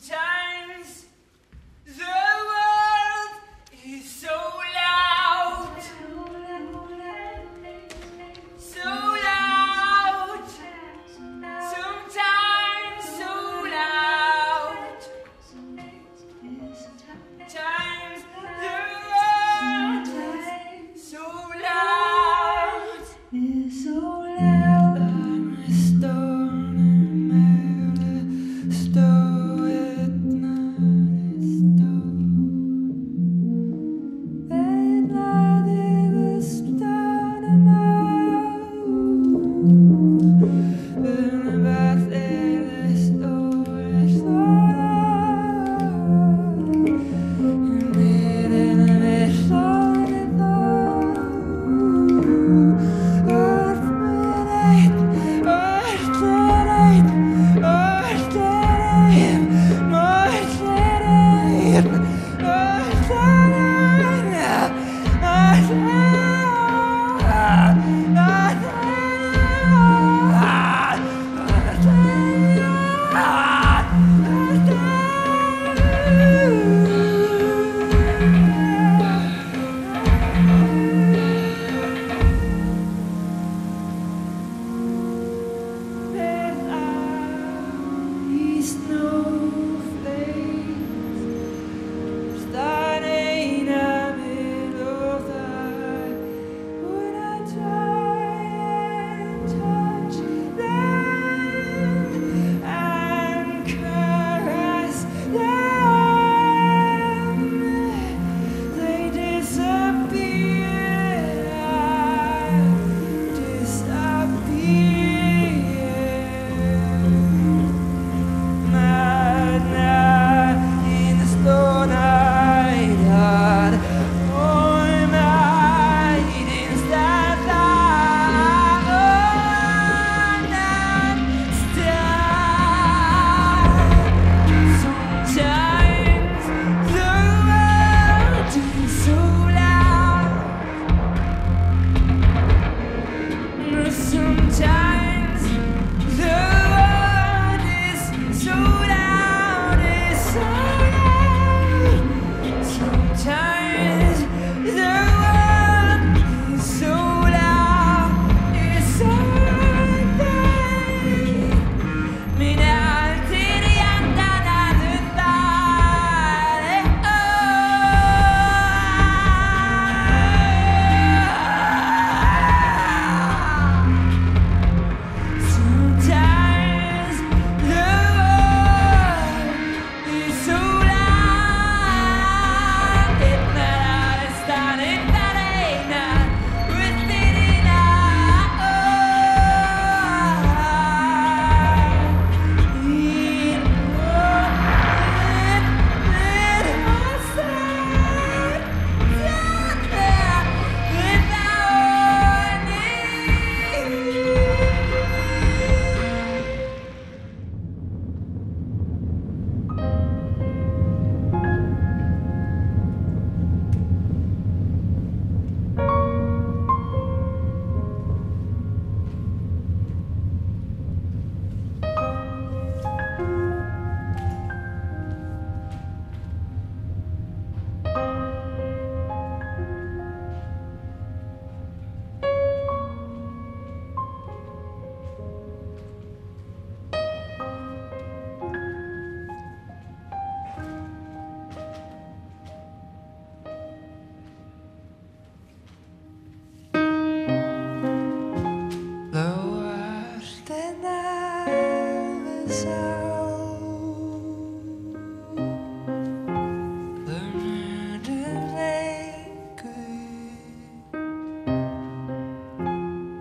Sometimes the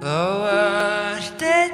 終わっ